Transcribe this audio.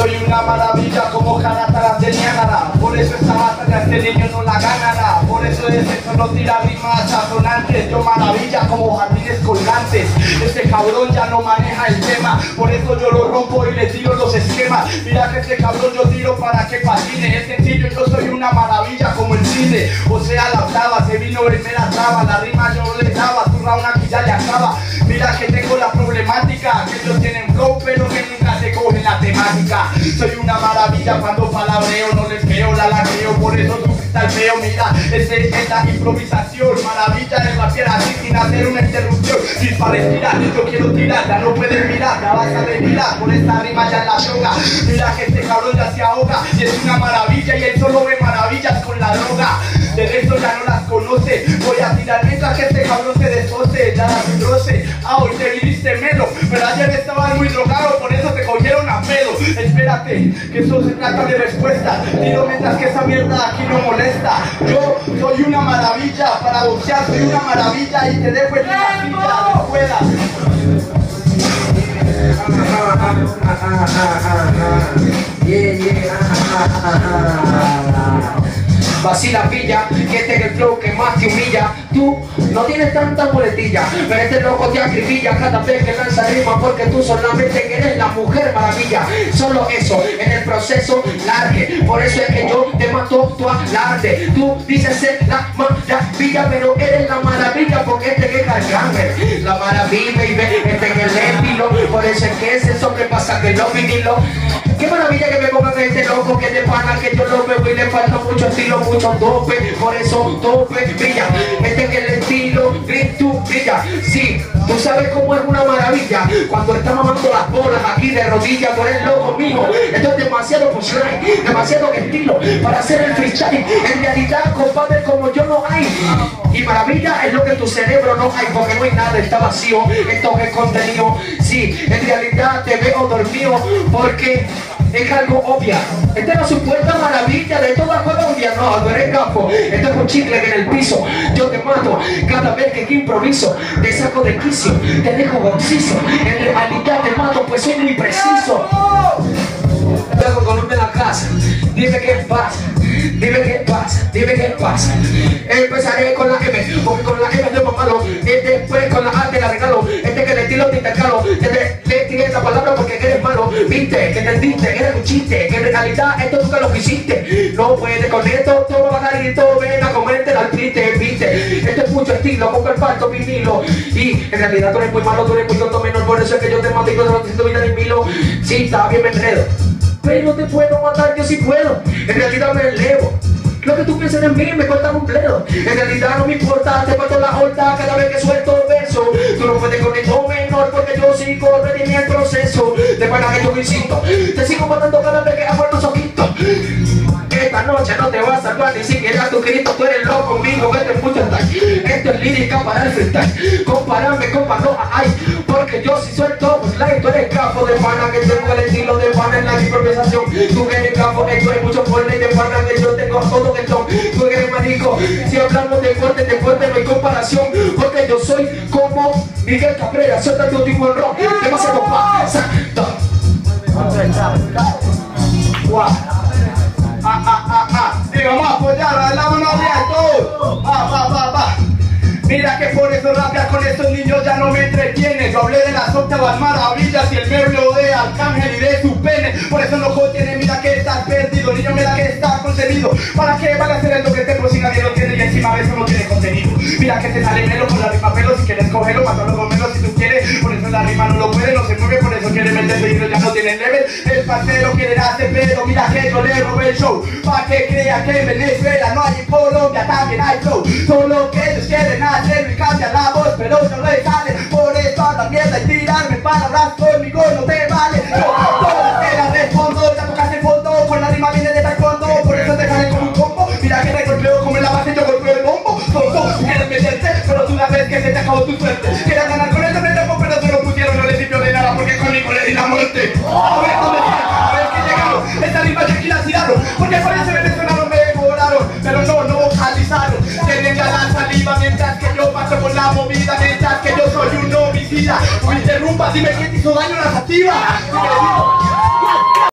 Soy una maravilla como Jarata de Niágara Por eso esta batalla este niño no la ganará. Por eso de sexo no tira rimas asonantes. Yo maravilla como jardines colgantes. Este cabrón ya no maneja el tema. Por eso yo lo rompo y le tiro los esquemas. Mira que este cabrón yo tiro para que patine. Es sencillo, yo soy una maravilla como el cine. O sea, la octava, se vino la traba. La rima yo le daba, tu round por eso tu cristal feo Mira, ese es la improvisación Maravilla de rapier así sin hacer una interrupción Si para respirar, yo quiero tirar Ya no puedes mirar, ya vas a delirar Por esta rima ya en la yoga Mira que este cabrón ya se ahoga Y es una maravilla y él solo ve maravillas con la droga De resto ya no las conoce Voy a tirar mientras que este cabrón se descoce Ya da su roce, ah hoy te Que eso se trata de respuesta. Tiro mientras que esa mierda aquí no molesta Yo soy una maravilla para boxear una maravilla y te dejo en una silla de Vacila pilla, que este es el flow que más te humilla. Tú no tienes tanta boletilla Pero este loco te acribilla cada vez que lanza rima Porque tú solamente eres la mujer maravilla. Solo eso, en el proceso largue. Por eso es que yo te mato tu alarde. Tú dices ser la maravilla Pero eres la maravilla porque este es Arcángel La maravilla y ve, este es el estilo. Por eso es que ese sobrepasa que lo vinilo Qué maravilla que me pongan este loco que de pana que yo lo veo y le falta mucho estilo, mucho tope, por eso tope brilla. Este es el estilo, tú brilla. Sí, tú sabes cómo es una maravilla cuando está mamando las bolas aquí de rodillas, tú eres loco mío. Esto es demasiado punchline, demasiado estilo para hacer el freestyle. En realidad, compadre, como yo no hay. Y maravilla es lo que tu cerebro no hay, porque no hay nada, está vacío. Esto es contenido. Sí, en realidad te veo dormido porque es algo obvia. Esta es la supuesta maravilla de toda Colombia. No, tú eres capo. Esto es un chicle en el piso. Yo te mato cada vez que improviso. Te saco de quicio, te dejo boxizo. En realidad te mato, pues soy muy preciso. Luego con en la casa. Dime qué pasa. Dime qué pasa, dime qué pasa. Empezaré con la M, porque con la M Que en realidad esto nunca lo quisiste. No puedes con esto, todo va a salir todo. Ven a comerte al triste, viste. Esto es mucho estilo, con el falto vinilo. Y en realidad tú eres muy malo, tú eres muy tonto menor. Por eso es que yo te mato y no te vida ni milo. Sí, está bien, me enredo. Pero te puedo matar, yo sí puedo. En realidad me elevo. Lo que tú piensas en mí me corta un bledo. En realidad no me importa, te parto la horta cada vez que suelto verso. Tú no puedes con esto sigo ready el proceso. De para que yo insisto, te sigo matando cada vez que abro los ojitos. Esta noche no te va a salvar ni siquiera tu Cristo, tú eres loco conmigo, es mucho style. Esto es lírica para el freestyle. Compararme con Panoa, ay, porque yo si suelto pues like, tú eres capo de pana que tengo el estilo de pana en la improvisación. Tú eres capo, esto hay mucho por ley de pana que yo tengo todo el don. Tú eres marico, si hablamos de fuerte, de Miguel Cabrera, suelta tu tipo en rock, demasiado pasa. Ah, ah, ah, ah. Y vamos a apoyar, la mano abierta. Ah, va, va, va. Mira que por eso rapear con estos niños ya no me entretiene. Yo hablé de las octavas maravillas y el medio de Arcángel y de su pene. Por eso no tiene, ¿Para qué van a hacer el que te si nadie lo tiene y encima de eso no tiene contenido? Mira que te sale melo con la rima pelo, si quieres cogerlo, matalo con menos si tú quieres. Por eso la rima no lo puede, no se mueve, por eso quiere meterse y ya no tiene level. El parcero quiere hacer pero mira que yo le robé el show. Pa' que crea que en Venezuela no hay en Colombia, también hay flow. Solo que ellos quieren hacerlo y cambian la voz, pero no le sale. vida. No dime quién te hizo daño a la sativa.